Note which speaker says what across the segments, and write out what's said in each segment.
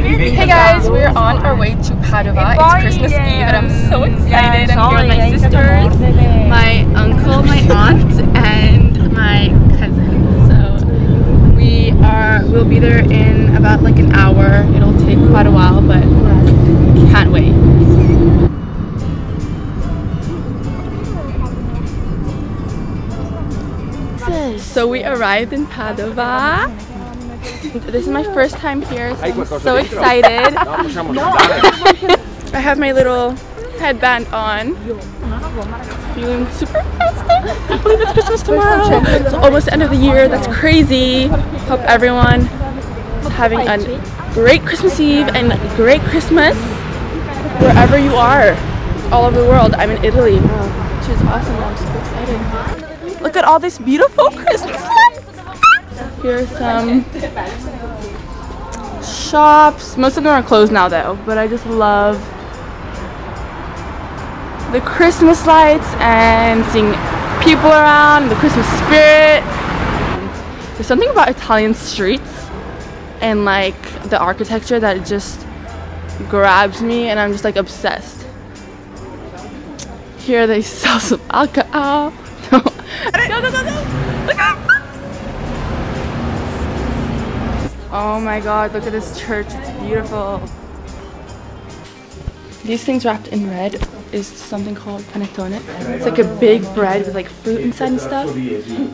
Speaker 1: Hey guys, we're on our way to Padova. It's Christmas Eve and I'm so excited. I'm here with my sisters, my uncle, my aunt, and my cousin. So we are we'll be there in about like an hour. It'll take quite a while, but can't wait. So we arrived in Padova. This is my first time here, so I'm so excited. I have my little headband on. Feeling super festive. I believe it's Christmas tomorrow. It's almost the end of the year. That's crazy. Hope everyone is having a great Christmas Eve and great Christmas wherever you are. All over the world. I'm in Italy, which is awesome. I'm so excited. Look at all this beautiful Christmas lights. Here's some shops. Most of them are closed now though, but I just love the Christmas lights and seeing people around, the Christmas spirit. There's something about Italian streets and like the architecture that just grabs me and I'm just like obsessed. Here they sell some alcohol. My god, look at this church. It's beautiful. These things wrapped in red is something called panettone. It's like a big bread with like fruit inside and stuff.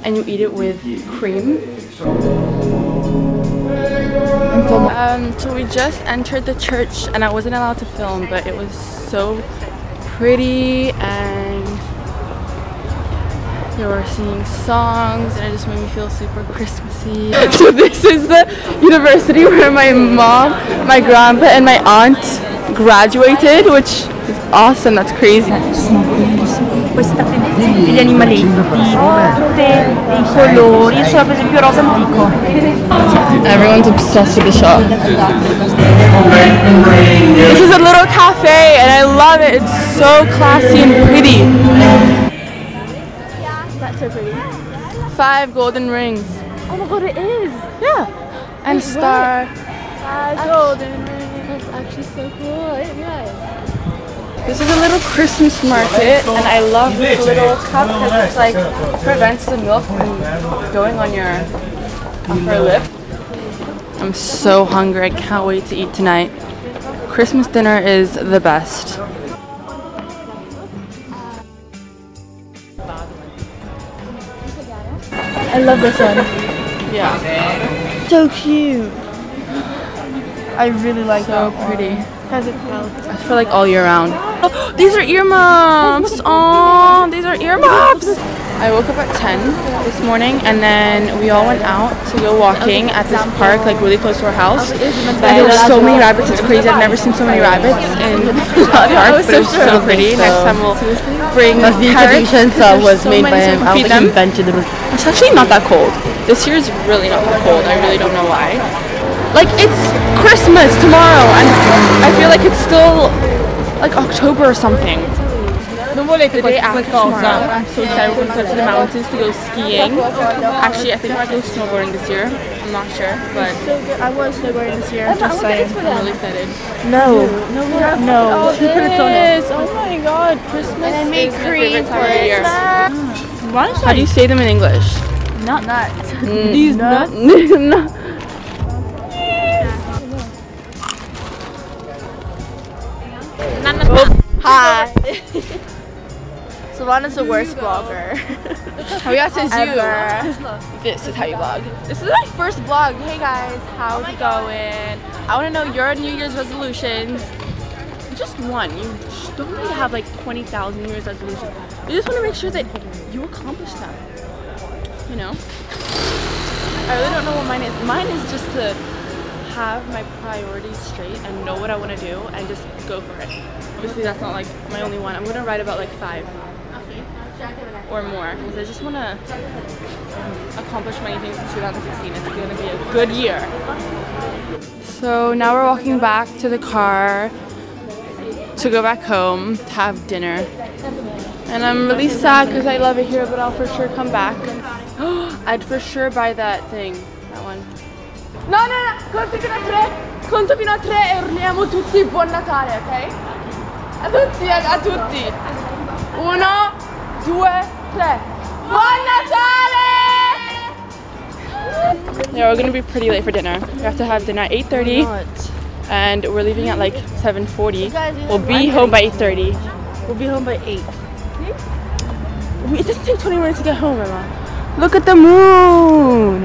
Speaker 1: And you eat it with cream. Um, so we just entered the church and I wasn't allowed to film, but it was so pretty and they were singing songs and it just made me feel super Christmassy. so this is the university where my mom, my grandpa and my aunt graduated, which is awesome, that's crazy.
Speaker 2: questa qui degli animaletti, tutte i colori, io sono per esempio rosa antico.
Speaker 1: Everyone's obsessed with the shop. This is a little cafe and I love it. It's so classy and pretty. So pretty. Five golden rings.
Speaker 2: Oh my god, it is!
Speaker 1: Yeah. And star.
Speaker 2: Five golden rings.
Speaker 1: That's actually so cool. I didn't realize. This is a little Christmas market, and I love the little cup because it's like prevents the milk from going on your upper lip. I'm so hungry. I can't wait to eat tonight. Christmas dinner is the best.
Speaker 2: I love this one.
Speaker 1: Yeah.
Speaker 2: So cute. I really like
Speaker 1: So
Speaker 2: that
Speaker 1: pretty.
Speaker 2: Has it felt?
Speaker 1: I feel like all year round. Oh, these are ear muffs. Oh, these are ear muffs. I woke up at 10 this morning and then we all went out to go walking at this park like really close to our house. And there were so many rabbits, it's crazy. I've never seen so many rabbits in a park, but it was so pretty. Next time we'll bring
Speaker 3: The
Speaker 1: parrots.
Speaker 3: traditions
Speaker 1: 'cause there's
Speaker 3: was
Speaker 1: so
Speaker 3: made by
Speaker 1: so we
Speaker 3: him. I
Speaker 1: feed
Speaker 3: don't think he
Speaker 1: them.
Speaker 3: invented.
Speaker 1: It's actually not that cold. This year is really not that cold. I really don't know why. Like it's Christmas tomorrow, and I feel like it's still like October or something. The day after tomorrow, I'm so excited. We're gonna go to the mountains to go skiing. Actually, I think I might go snowboarding this year. I'm not sure, but
Speaker 2: I was snowboarding this year. Just saying.
Speaker 1: I'm really excited.
Speaker 2: No. No.
Speaker 1: Yes! Oh, oh my God! Christmas
Speaker 2: And I made
Speaker 1: is my
Speaker 2: cream
Speaker 1: favorite
Speaker 2: for
Speaker 1: time of the year. Mm.
Speaker 2: it.
Speaker 1: How do you say them in English?
Speaker 2: Not nuts. Mm.
Speaker 1: These nuts. no.
Speaker 2: Oh, hi. Silvana's the worst vlogger.
Speaker 1: Oh yeah, says
Speaker 2: Ever.
Speaker 1: This is how you vlog. This is my first vlog. Hey guys, how's oh it going? I want to know your New Year's resolutions. Just one. You just don't need to have like 20,000 New Year's resolutions. You just want to make sure that you accomplish them. You know? I really don't know what mine is. Mine is just to have my priorities straight and know what I want to do and just go for it. Obviously, that's not like my only one. I'm gonna write about like five or more because I just want to accomplish many things in 2016. It's going to be a good year. So now we're walking back to the car to go back home to have dinner. And I'm really sad because I love it here, but I'll for sure come back. I'd for sure buy that thing. That one. No, no, no! Pick it up today! Conto fino a tre e urliamo tutti buon Natale, ok? A tutti, a, a tutti. Uno, due, tre. Buon Natale! Yeah, we're gonna be pretty late for dinner. We have to have dinner at 8.30 and we're leaving at like 7.40. We'll be home by 8.30.
Speaker 2: We'll be home by 8. Hmm?
Speaker 1: It doesn't take 20 minutes to get home, Emma. Look at the moon!